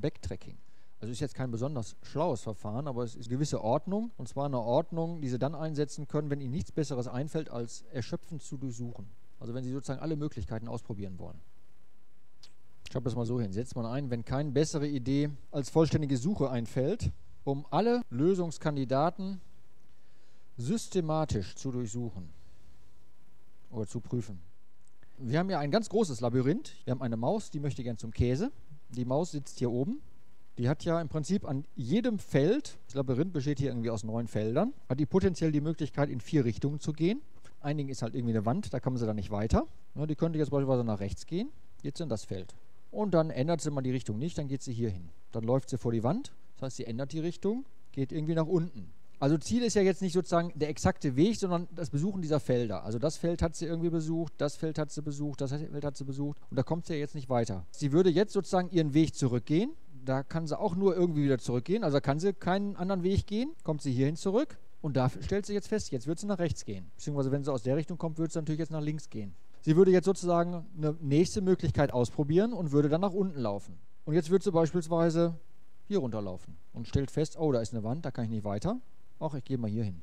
Backtracking. Also ist jetzt kein besonders schlaues Verfahren, aber es ist eine gewisse Ordnung. Und zwar eine Ordnung, die Sie dann einsetzen können, wenn Ihnen nichts Besseres einfällt, als erschöpfend zu durchsuchen. Also wenn Sie sozusagen alle Möglichkeiten ausprobieren wollen. Ich habe das mal so hin. Setzt man ein, wenn keine bessere Idee als vollständige Suche einfällt, um alle Lösungskandidaten systematisch zu durchsuchen oder zu prüfen. Wir haben ja ein ganz großes Labyrinth. Wir haben eine Maus, die möchte gern zum Käse. Die Maus sitzt hier oben. Die hat ja im Prinzip an jedem Feld, das Labyrinth besteht hier irgendwie aus neun Feldern, hat die potenziell die Möglichkeit, in vier Richtungen zu gehen. Einigen ist halt irgendwie eine Wand, da kommen sie dann nicht weiter. Ja, die könnte jetzt beispielsweise nach rechts gehen, jetzt in das Feld. Und dann ändert sie mal die Richtung nicht, dann geht sie hier hin. Dann läuft sie vor die Wand, das heißt, sie ändert die Richtung, geht irgendwie nach unten. Also Ziel ist ja jetzt nicht sozusagen der exakte Weg, sondern das Besuchen dieser Felder. Also das Feld hat sie irgendwie besucht, das Feld hat sie besucht, das Feld hat sie besucht und da kommt sie ja jetzt nicht weiter. Sie würde jetzt sozusagen ihren Weg zurückgehen. Da kann sie auch nur irgendwie wieder zurückgehen. Also da kann sie keinen anderen Weg gehen. Kommt sie hierhin zurück und da stellt sie jetzt fest, jetzt wird sie nach rechts gehen. Beziehungsweise wenn sie aus der Richtung kommt, wird sie natürlich jetzt nach links gehen. Sie würde jetzt sozusagen eine nächste Möglichkeit ausprobieren und würde dann nach unten laufen. Und jetzt wird sie beispielsweise hier runterlaufen und stellt fest, oh, da ist eine Wand, da kann ich nicht weiter. Ach, ich gehe mal hier hin.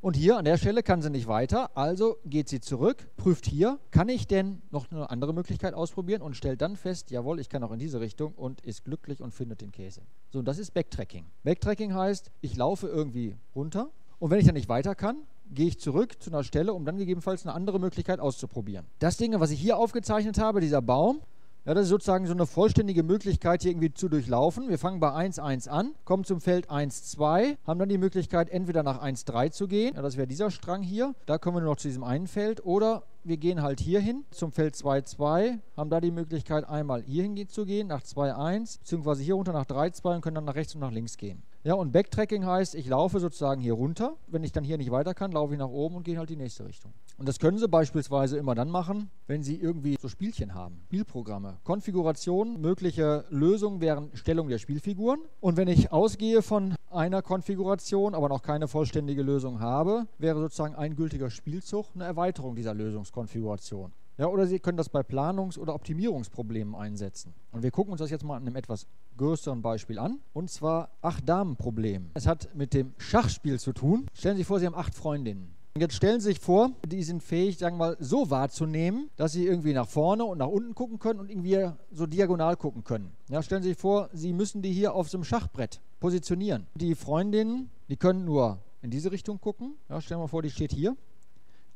Und hier an der Stelle kann sie nicht weiter, also geht sie zurück, prüft hier, kann ich denn noch eine andere Möglichkeit ausprobieren und stellt dann fest, jawohl, ich kann auch in diese Richtung und ist glücklich und findet den Käse. So, und das ist Backtracking. Backtracking heißt, ich laufe irgendwie runter und wenn ich dann nicht weiter kann, gehe ich zurück zu einer Stelle, um dann gegebenenfalls eine andere Möglichkeit auszuprobieren. Das Ding, was ich hier aufgezeichnet habe, dieser Baum, ja, das ist sozusagen so eine vollständige Möglichkeit, hier irgendwie zu durchlaufen. Wir fangen bei 1,1 an, kommen zum Feld 1,2, haben dann die Möglichkeit, entweder nach 1,3 zu gehen, ja, das wäre dieser Strang hier, da kommen wir nur noch zu diesem einen Feld, oder wir gehen halt hier hin zum Feld 2,2, haben da die Möglichkeit, einmal hier hin zu gehen, nach 2,1, beziehungsweise hier runter nach 3,2 und können dann nach rechts und nach links gehen. Ja, und Backtracking heißt, ich laufe sozusagen hier runter. Wenn ich dann hier nicht weiter kann, laufe ich nach oben und gehe halt die nächste Richtung. Und das können Sie beispielsweise immer dann machen, wenn Sie irgendwie so Spielchen haben, Spielprogramme. Konfiguration, mögliche Lösungen wären Stellung der Spielfiguren. Und wenn ich ausgehe von einer Konfiguration, aber noch keine vollständige Lösung habe, wäre sozusagen ein gültiger Spielzug eine Erweiterung dieser Lösungskonfiguration. Ja, oder Sie können das bei Planungs- oder Optimierungsproblemen einsetzen. Und wir gucken uns das jetzt mal an einem etwas größeren Beispiel an. Und zwar Acht-Damen-Problem. Es hat mit dem Schachspiel zu tun. Stellen Sie sich vor, Sie haben acht Freundinnen. Und jetzt stellen Sie sich vor, die sind fähig, sagen wir mal, so wahrzunehmen, dass sie irgendwie nach vorne und nach unten gucken können und irgendwie so diagonal gucken können. Ja, stellen Sie sich vor, Sie müssen die hier auf so einem Schachbrett positionieren. Die Freundinnen, die können nur in diese Richtung gucken. Ja, stellen wir mal vor, die steht hier.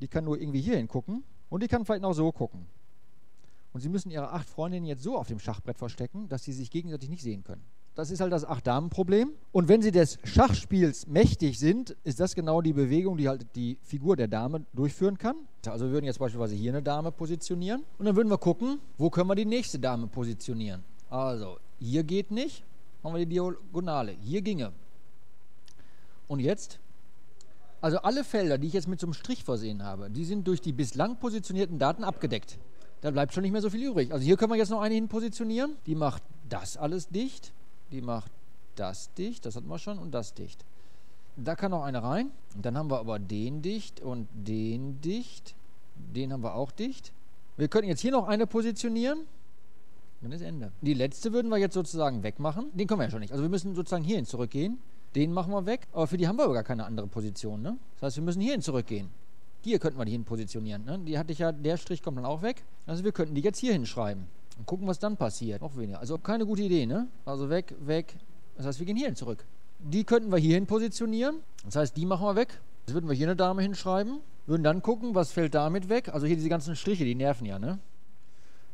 Die kann nur irgendwie hier hingucken. Und die kann vielleicht noch so gucken. Und sie müssen ihre acht Freundinnen jetzt so auf dem Schachbrett verstecken, dass sie sich gegenseitig nicht sehen können. Das ist halt das Acht-Damen-Problem. Und wenn sie des Schachspiels mächtig sind, ist das genau die Bewegung, die halt die Figur der Dame durchführen kann. Also wir würden jetzt beispielsweise hier eine Dame positionieren. Und dann würden wir gucken, wo können wir die nächste Dame positionieren. Also hier geht nicht, machen wir die Diagonale. Hier ginge. Und jetzt also alle Felder, die ich jetzt mit so einem Strich versehen habe, die sind durch die bislang positionierten Daten abgedeckt. Da bleibt schon nicht mehr so viel übrig. Also hier können wir jetzt noch eine hin positionieren. Die macht das alles dicht. Die macht das dicht, das hatten wir schon, und das dicht. Da kann noch eine rein. Dann haben wir aber den dicht und den dicht. Den haben wir auch dicht. Wir könnten jetzt hier noch eine positionieren. Dann ist Ende. Die letzte würden wir jetzt sozusagen wegmachen. Den können wir ja schon nicht. Also wir müssen sozusagen hierhin zurückgehen. Den machen wir weg, aber für die haben wir aber gar keine andere Position. Ne? Das heißt, wir müssen hierhin zurückgehen. Hier könnten wir die hin positionieren. Ne? Die hatte ich ja, der Strich kommt dann auch weg. Also wir könnten die jetzt hier hinschreiben. Und gucken, was dann passiert. Noch weniger. Also keine gute Idee, ne? Also weg, weg. Das heißt, wir gehen hierhin zurück. Die könnten wir hierhin positionieren. Das heißt, die machen wir weg. Jetzt würden wir hier eine Dame hinschreiben. Würden dann gucken, was fällt damit weg. Also hier diese ganzen Striche, die nerven ja, ne?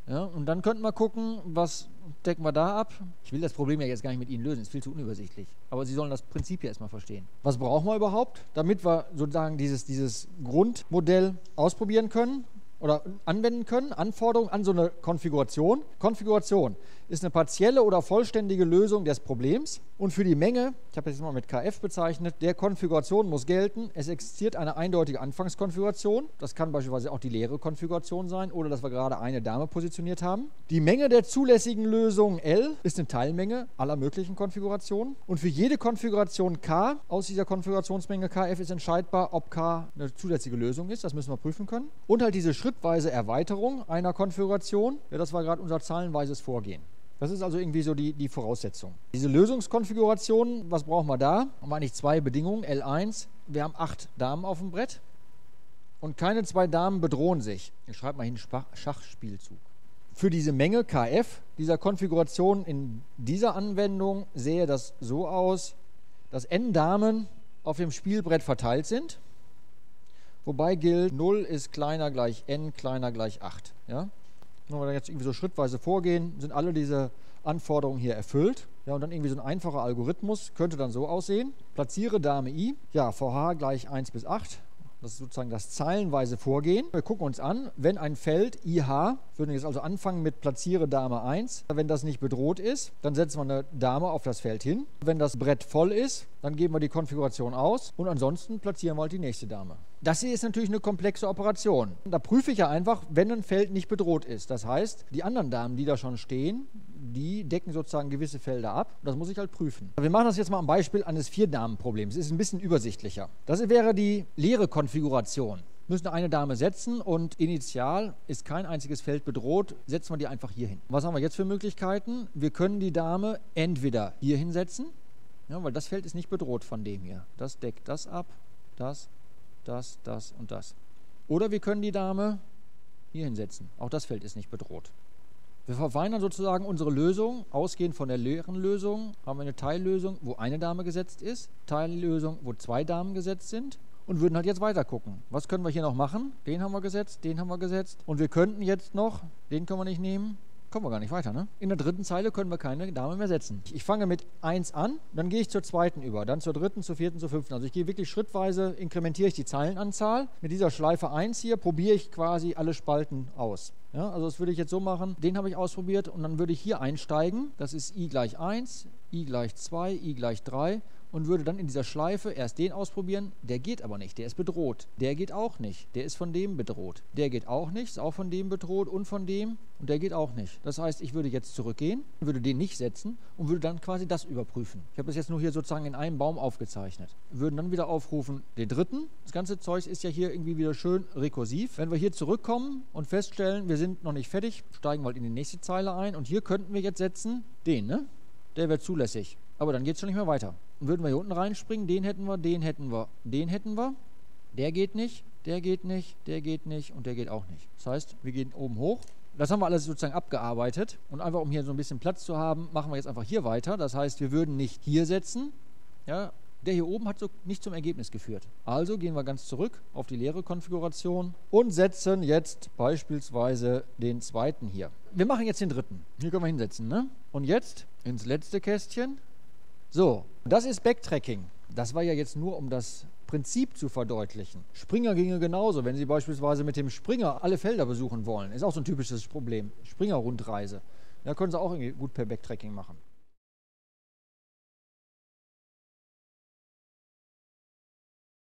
Ja, und dann könnten wir gucken, was decken wir da ab. Ich will das Problem ja jetzt gar nicht mit Ihnen lösen, ist viel zu unübersichtlich. Aber Sie sollen das Prinzip hier erstmal verstehen. Was brauchen wir überhaupt, damit wir sozusagen dieses, dieses Grundmodell ausprobieren können oder anwenden können? Anforderungen an so eine Konfiguration. Konfiguration ist eine partielle oder vollständige Lösung des Problems. Und für die Menge, ich habe das jetzt mal mit KF bezeichnet, der Konfiguration muss gelten, es existiert eine eindeutige Anfangskonfiguration. Das kann beispielsweise auch die leere Konfiguration sein oder dass wir gerade eine Dame positioniert haben. Die Menge der zulässigen Lösung L ist eine Teilmenge aller möglichen Konfigurationen. Und für jede Konfiguration K aus dieser Konfigurationsmenge KF ist entscheidbar, ob K eine zulässige Lösung ist. Das müssen wir prüfen können. Und halt diese schrittweise Erweiterung einer Konfiguration, ja, das war gerade unser zahlenweises Vorgehen. Das ist also irgendwie so die, die Voraussetzung. Diese Lösungskonfiguration, was brauchen wir da? Haben wir eigentlich zwei Bedingungen. L1, wir haben acht Damen auf dem Brett und keine zwei Damen bedrohen sich. Ich schreibe mal hin Schachspielzug. Für diese Menge KF dieser Konfiguration in dieser Anwendung sehe das so aus, dass n Damen auf dem Spielbrett verteilt sind, wobei gilt 0 ist kleiner gleich n kleiner gleich 8. Ja? Wenn wir jetzt irgendwie so schrittweise vorgehen, sind alle diese Anforderungen hier erfüllt. Ja, und dann irgendwie so ein einfacher Algorithmus könnte dann so aussehen. Platziere Dame i, ja, VH gleich 1 bis 8. Das ist sozusagen das zeilenweise Vorgehen. Wir gucken uns an, wenn ein Feld IH, würden jetzt also anfangen mit Platziere Dame 1. Wenn das nicht bedroht ist, dann setzen wir eine Dame auf das Feld hin. Wenn das Brett voll ist, dann geben wir die Konfiguration aus und ansonsten platzieren wir halt die nächste Dame. Das hier ist natürlich eine komplexe Operation. Da prüfe ich ja einfach, wenn ein Feld nicht bedroht ist. Das heißt, die anderen Damen, die da schon stehen, die decken sozusagen gewisse Felder ab. Das muss ich halt prüfen. Wir machen das jetzt mal am Beispiel eines Vier-Damen-Problems. Es ist ein bisschen übersichtlicher. Das wäre die leere Konfiguration. Wir müssen eine Dame setzen und initial ist kein einziges Feld bedroht, setzen wir die einfach hier hin. Was haben wir jetzt für Möglichkeiten? Wir können die Dame entweder hier hinsetzen, ja, weil das Feld ist nicht bedroht von dem hier. Das deckt das ab, das, das, das und das. Oder wir können die Dame hier hinsetzen. Auch das Feld ist nicht bedroht. Wir verfeinern sozusagen unsere Lösung, ausgehend von der leeren Lösung, haben wir eine Teillösung, wo eine Dame gesetzt ist, Teillösung, wo zwei Damen gesetzt sind und würden halt jetzt weiter gucken. Was können wir hier noch machen? Den haben wir gesetzt, den haben wir gesetzt und wir könnten jetzt noch, den können wir nicht nehmen, kommen wir gar nicht weiter. Ne? In der dritten Zeile können wir keine Dame mehr setzen. Ich fange mit 1 an, dann gehe ich zur zweiten über, dann zur dritten, zur vierten, zur fünften. Also ich gehe wirklich schrittweise, inkrementiere ich die Zeilenanzahl. Mit dieser Schleife 1 hier probiere ich quasi alle Spalten aus. Ja, also das würde ich jetzt so machen, den habe ich ausprobiert und dann würde ich hier einsteigen. Das ist i gleich 1, i gleich 2, i gleich 3 und würde dann in dieser Schleife erst den ausprobieren. Der geht aber nicht, der ist bedroht. Der geht auch nicht, der ist von dem bedroht. Der geht auch nicht, ist auch von dem bedroht und von dem und der geht auch nicht. Das heißt, ich würde jetzt zurückgehen, würde den nicht setzen und würde dann quasi das überprüfen. Ich habe das jetzt nur hier sozusagen in einem Baum aufgezeichnet. Würden dann wieder aufrufen den dritten. Das ganze Zeug ist ja hier irgendwie wieder schön rekursiv. Wenn wir hier zurückkommen und feststellen, wir sind noch nicht fertig, steigen wir halt in die nächste Zeile ein und hier könnten wir jetzt setzen den, ne? Der wäre zulässig. Aber dann geht es schon nicht mehr weiter. Würden wir hier unten reinspringen, den hätten wir, den hätten wir, den hätten wir. Der geht nicht, der geht nicht, der geht nicht und der geht auch nicht. Das heißt, wir gehen oben hoch. Das haben wir alles sozusagen abgearbeitet. Und einfach, um hier so ein bisschen Platz zu haben, machen wir jetzt einfach hier weiter. Das heißt, wir würden nicht hier setzen. Ja, der hier oben hat so nicht zum Ergebnis geführt. Also gehen wir ganz zurück auf die leere Konfiguration und setzen jetzt beispielsweise den zweiten hier. Wir machen jetzt den dritten. Hier können wir hinsetzen. Ne? Und jetzt ins letzte Kästchen so, das ist Backtracking. Das war ja jetzt nur, um das Prinzip zu verdeutlichen. Springer ginge genauso, wenn Sie beispielsweise mit dem Springer alle Felder besuchen wollen. Ist auch so ein typisches Problem. Springer-Rundreise. Da können Sie auch gut per Backtracking machen.